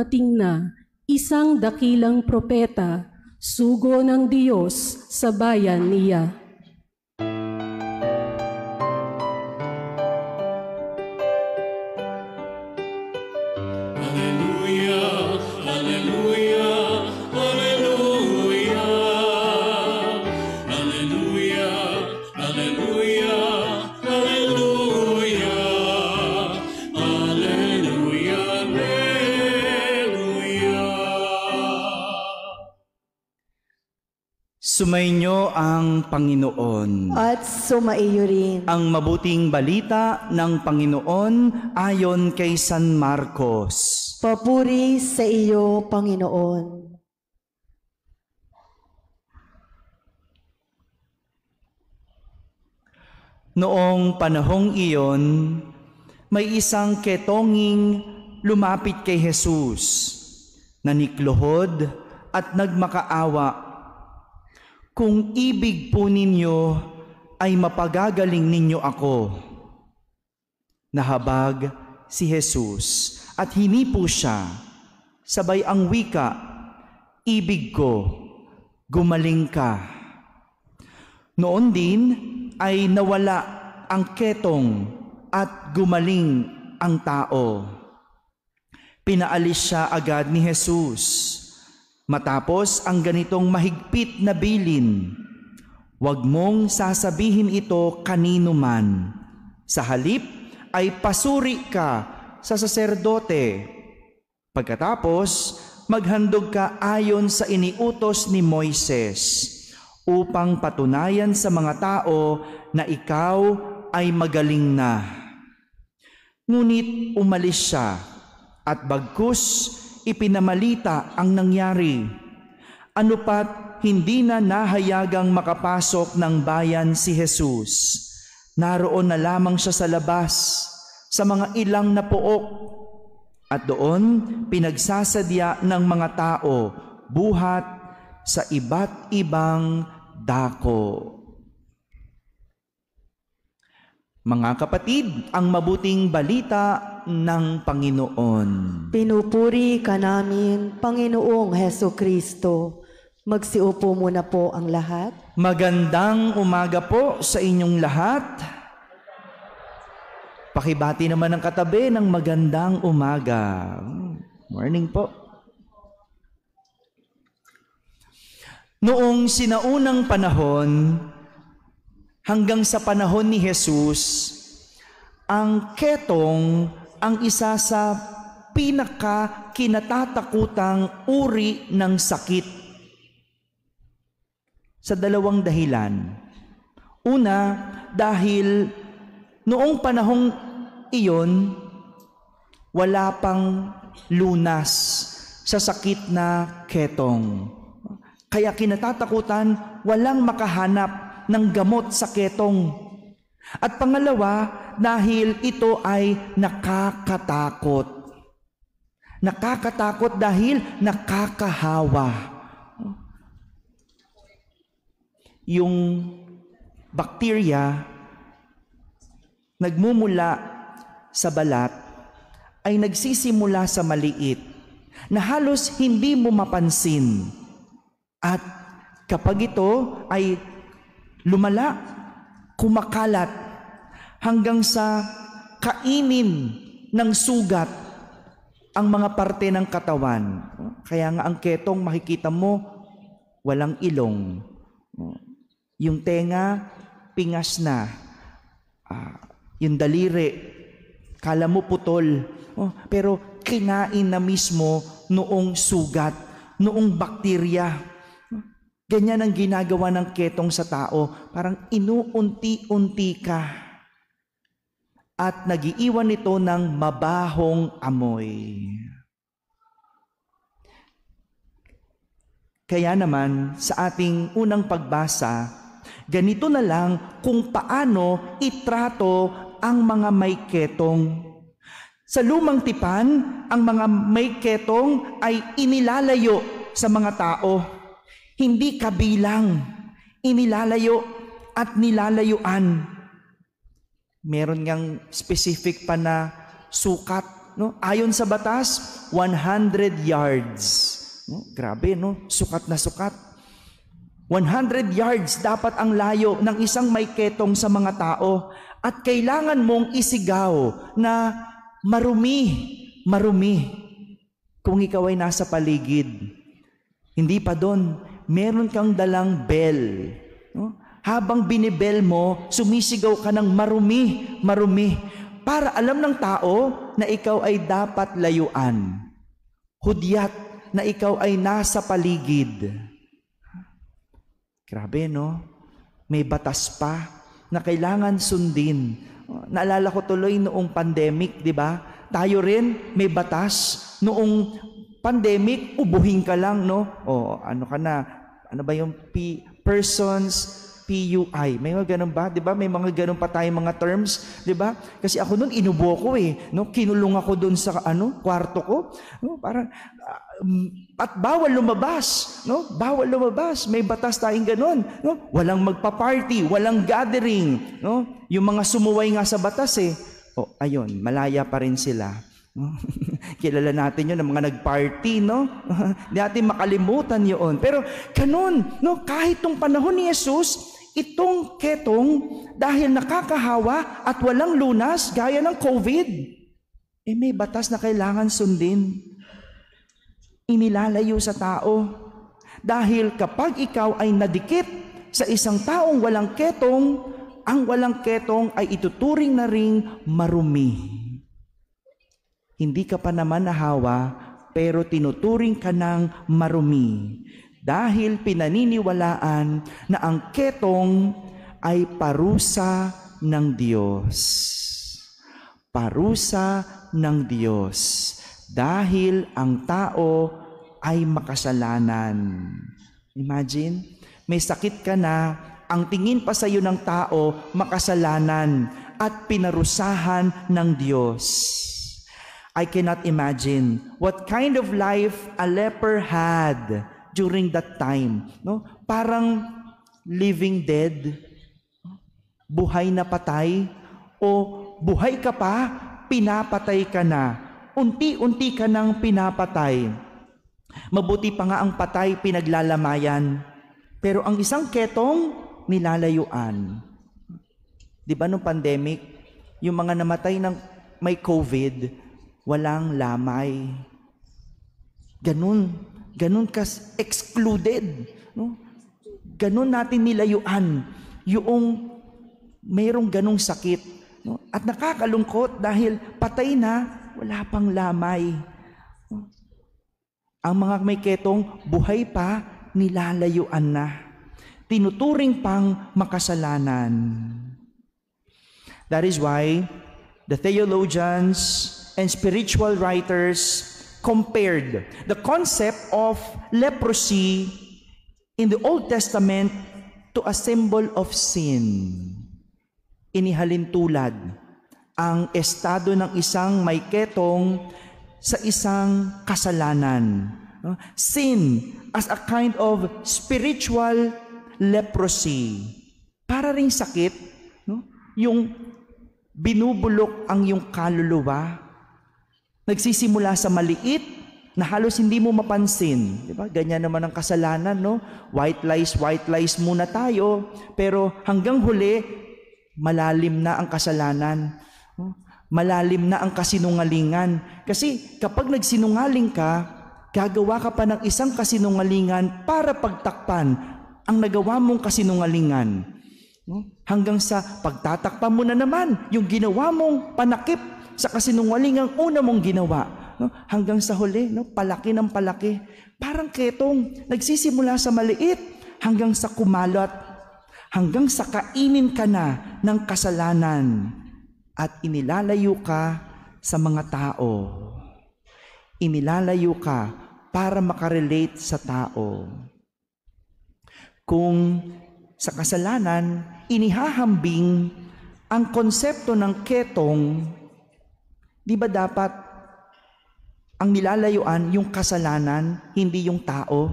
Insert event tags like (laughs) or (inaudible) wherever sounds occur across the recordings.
at dumating na isang dakilang propeta, sugo ng Diyos sa bayan niya. Sumainyo ang Panginoon. at sumaiyo rin. Ang mabuting balita ng Panginoon ayon kay San Marcos. Papuri sa iyo, Panginoon. Noong panahong iyon, may isang ketonging lumapit kay Jesus, nanikluhod at nagmakaawa. Kung ibig po ninyo ay mapagagaling ninyo ako. Nahabag si Jesus at hinipo siya. Sabay ang wika, ibig ko, gumaling ka. Noon din ay nawala ang ketong at gumaling ang tao. Pinaalis siya agad ni Jesus. Matapos ang ganitong mahigpit na bilin, huwag mong sasabihin ito kanino man. Sa halip ay pasuri ka sa saserdote. Pagkatapos, maghandog ka ayon sa iniutos ni Moises upang patunayan sa mga tao na ikaw ay magaling na. Ngunit umalis siya at bagkus ipinamalita ang nangyari. Ano pat hindi na nahayagang makapasok ng bayan si Jesus. Naroon na lamang siya sa labas sa mga ilang na pook at doon pinagsasadya ng mga tao buhat sa iba't ibang dako. Mga kapatid, ang mabuting balita ng Panginoon. Pinupuri ka namin, Panginoong Heso Kristo. Magsiupo muna po ang lahat. Magandang umaga po sa inyong lahat. Pakibati naman ang katabi ng magandang umaga. Morning po. Noong sinaunang panahon, hanggang sa panahon ni Jesus, ang ketong ang isa sa pinaka kinatatakutang uri ng sakit. Sa dalawang dahilan. Una, dahil noong panahong iyon, wala pang lunas sa sakit na ketong. Kaya kinatatakutan, walang makahanap ng gamot sa ketong. At pangalawa, dahil ito ay nakakatakot. Nakakatakot dahil nakakahawa. Yung bakterya nagmumula sa balat ay nagsisimula sa maliit na halos hindi mo mapansin. At kapag ito ay lumala, kumakalat hanggang sa kainin ng sugat ang mga parte ng katawan. Kaya nga ang ketong makikita mo, walang ilong. Yung tenga, pingas na. Ah, yung daliri, kala mo putol. Oh, pero kinain na mismo noong sugat, noong bakterya. Ganyan ang ginagawa ng ketong sa tao. Parang inuunti-unti ka. At nagiiwan ito ng mabahong amoy. Kaya naman, sa ating unang pagbasa, ganito na lang kung paano itrato ang mga may ketong. Sa lumang tipan, ang mga may ketong ay inilalayo sa mga tao. Hindi kabilang, inilalayo at nilalayuan. Meron ngang specific pa na sukat no? Ayon sa batas, 100 yards. No? Grabe, no? Sukat na sukat. 100 yards dapat ang layo ng isang may ketong sa mga tao at kailangan mong isigaw na marumi, marumi. Kung ikaw ay nasa paligid, hindi pa doon, meron kang dalang bell. No? Habang binibel mo, sumisigaw ka ng marumi, marumi. Para alam ng tao na ikaw ay dapat layuan. Hudyat na ikaw ay nasa paligid. Grabe, no? May batas pa na kailangan sundin. Naalala ko tuloy noong pandemic, di ba? Tayo rin may batas. Noong pandemic, ubuhin ka lang, no? O ano ka na? Ano ba yung P, persons PUI. May mga ganun ba? 'Di ba? May mga ganun pa tayong mga terms, 'di ba? Kasi ako noon inubo ko eh, no? Kinulong ako doon sa ano, kwarto ko. No? Parang uh, at bawal lumabas, no? Bawal lumabas. May batas tayong ganun, no? Walang magpa-party, walang gathering, no? Yung mga sumuway nga sa batas eh. Oh, ayun, malaya pa rin sila. (laughs) Kilala natin yun, ng mga nag-party, no? (laughs) Hindi natin makalimutan yun. Pero ganun, no? Kahit tong panahon ni Jesus, itong ketong dahil nakakahawa at walang lunas gaya ng COVID, eh may batas na kailangan sundin. Inilalayo sa tao. Dahil kapag ikaw ay nadikit sa isang taong walang ketong, ang walang ketong ay ituturing na ring marumi. Hindi ka pa naman nahawa, pero tinuturing ka ng marumi dahil pinaniniwalaan na ang ketong ay parusa ng Diyos. Parusa ng Diyos dahil ang tao ay makasalanan. Imagine, may sakit ka na, ang tingin pa sa iyo ng tao, makasalanan at pinarusahan ng Diyos. I cannot imagine what kind of life a leper had during that time. No? Parang living dead, buhay na patay, o buhay ka pa, pinapatay ka na. Unti-unti ka nang pinapatay. Mabuti pa nga ang patay pinaglalamayan. Pero ang isang ketong, nilalayuan. Di ba nung pandemic, yung mga namatay ng may COVID, walang lamay. Ganun, ganun kas excluded. No? Ganun natin nilayuan yung mayroong ganung sakit. No? At nakakalungkot dahil patay na, wala pang lamay. No? Ang mga may ketong buhay pa, nilalayuan na. Tinuturing pang makasalanan. That is why the theologians and spiritual writers compared the concept of leprosy in the Old Testament to a symbol of sin. Inihalin tulad ang estado ng isang may ketong sa isang kasalanan. Sin as a kind of spiritual leprosy. Para ring sakit, no? yung binubulok ang yung kaluluwa, Nagsisimula sa maliit na halos hindi mo mapansin. Di ba? Ganyan naman ang kasalanan, no? White lies, white lies muna tayo. Pero hanggang huli, malalim na ang kasalanan. Malalim na ang kasinungalingan. Kasi kapag nagsinungaling ka, gagawa ka pa ng isang kasinungalingan para pagtakpan ang nagawa mong kasinungalingan. Hanggang sa pagtatakpan mo na naman yung ginawa mong panakip sa kasinungaling ang una mong ginawa. No? Hanggang sa huli, no? palaki ng palaki. Parang ketong, nagsisimula sa maliit hanggang sa kumalat, hanggang sa kainin ka na ng kasalanan at inilalayo ka sa mga tao. Inilalayo ka para makarelate sa tao. Kung sa kasalanan, inihahambing ang konsepto ng ketong Di ba dapat ang nilalayuan yung kasalanan, hindi yung tao?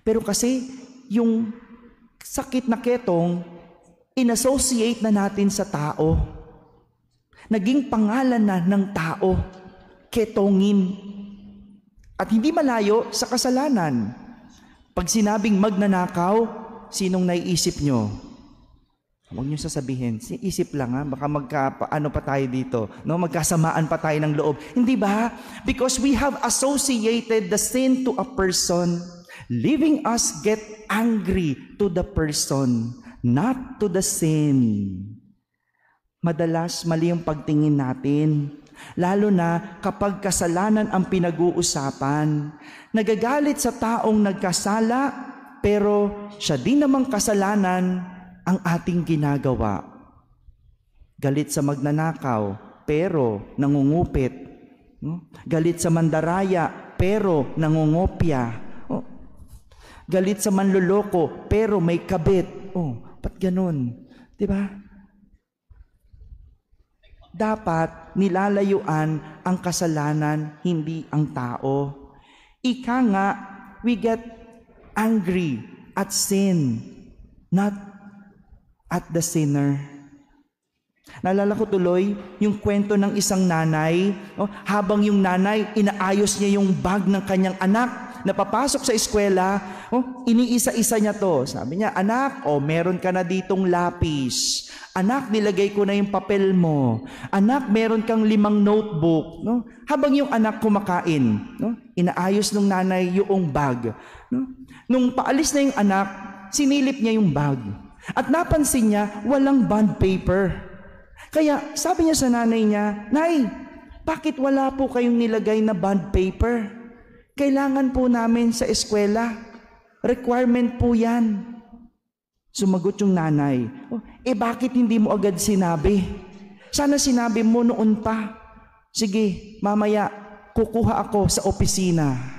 Pero kasi yung sakit na ketong, inassociate na natin sa tao. Naging pangalan na ng tao, ketongin. At hindi malayo sa kasalanan. Pag sinabing magnanakaw, sinong naiisip nyo? Huwag niyo sasabihin, "Si- isip lang ha, baka magka, ano pa tayo dito, no? magkasamaan pa tayo ng loob. Hindi ba? Because we have associated the sin to a person, leaving us get angry to the person, not to the sin. Madalas mali yung pagtingin natin, lalo na kapag kasalanan ang pinag-uusapan. Nagagalit sa taong nagkasala, pero siya din namang kasalanan ang ating ginagawa. Galit sa magnanakaw, pero nangungupit. No? Galit sa mandaraya, pero nangungopya. Oh. Galit sa manloloko, pero may kabit. Oh, ba't ganun? Di ba? Dapat nilalayuan ang kasalanan, hindi ang tao. Ika nga, we get angry at sin, not at the sinner. Naalala ko tuloy yung kwento ng isang nanay, oh, habang yung nanay inaayos niya yung bag ng kanyang anak na papasok sa eskwela, oh, iniisa-isa niya to. Sabi niya, anak, oh, meron ka na ditong lapis. Anak, nilagay ko na yung papel mo. Anak, meron kang limang notebook. No? Habang yung anak kumakain, no? inaayos ng nanay yung bag. No? Nung paalis na yung anak, sinilip niya yung bag. At napansin niya, walang bond paper. Kaya sabi niya sa nanay niya, Nay, bakit wala po kayong nilagay na bond paper? Kailangan po namin sa eskwela. Requirement po yan. Sumagot yung nanay, oh, eh bakit hindi mo agad sinabi? Sana sinabi mo noon pa. Sige, mamaya kukuha ako sa opisina.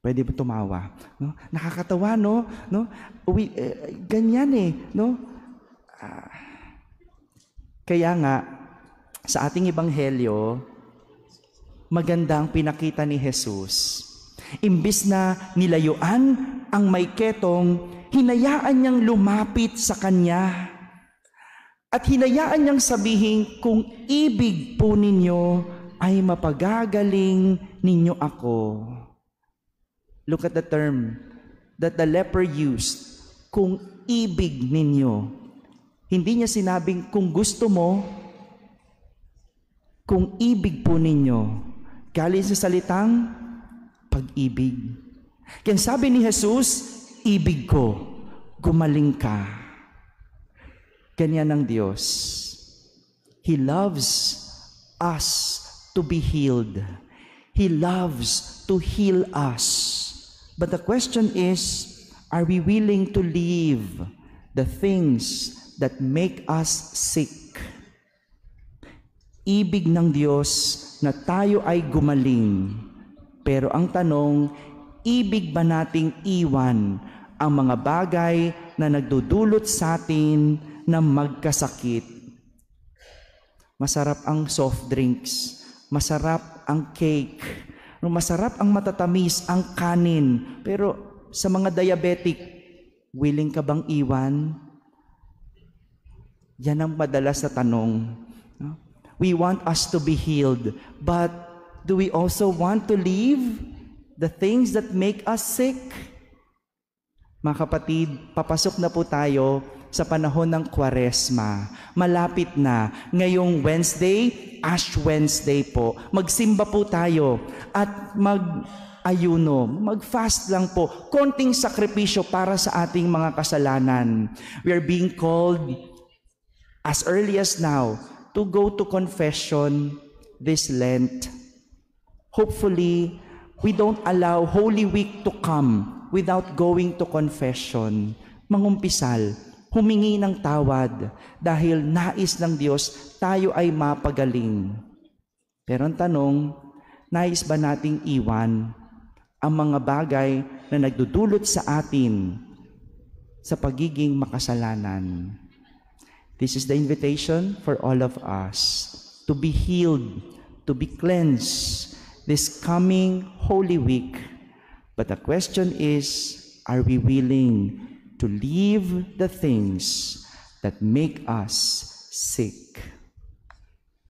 Pwede ba tumawa? No? Nakakatawa, no? no? Uwi, eh, ganyan eh, no? Ah. kaya nga, sa ating ebanghelyo, maganda ang pinakita ni Jesus. Imbis na nilayuan ang may ketong, hinayaan niyang lumapit sa kanya. At hinayaan niyang sabihin, kung ibig po ninyo, ay mapagagaling ninyo ako. Look at the term that the leper used. Kung ibig ninyo. Hindi niya sinabing kung gusto mo, kung ibig po ninyo. Galing sa salitang pag-ibig. Kaya sabi ni Jesus, ibig ko, gumaling ka. Ganyan ang Diyos. He loves us to be healed. He loves to heal us. But the question is, are we willing to leave the things that make us sick? Ibig ng Diyos na tayo ay gumaling. Pero ang tanong, ibig ba nating iwan ang mga bagay na nagdudulot sa atin na magkasakit? Masarap ang soft drinks, masarap ang cake, masarap ang matatamis, ang kanin. Pero sa mga diabetic, willing ka bang iwan? Yan ang madalas na tanong. No? We want us to be healed, but do we also want to leave the things that make us sick? Mga kapatid, papasok na po tayo sa panahon ng Kwaresma. Malapit na. Ngayong Wednesday, Ash Wednesday po. Magsimba po tayo at mag-ayuno. Mag-fast lang po. Konting sakripisyo para sa ating mga kasalanan. We are being called as early as now to go to confession this Lent. Hopefully, we don't allow Holy Week to come without going to confession. Mangumpisal, humingi ng tawad dahil nais ng Diyos tayo ay mapagaling. Pero ang tanong, nais ba nating iwan ang mga bagay na nagdudulot sa atin sa pagiging makasalanan? This is the invitation for all of us to be healed, to be cleansed this coming Holy Week. But the question is, are we willing to leave the things that make us sick.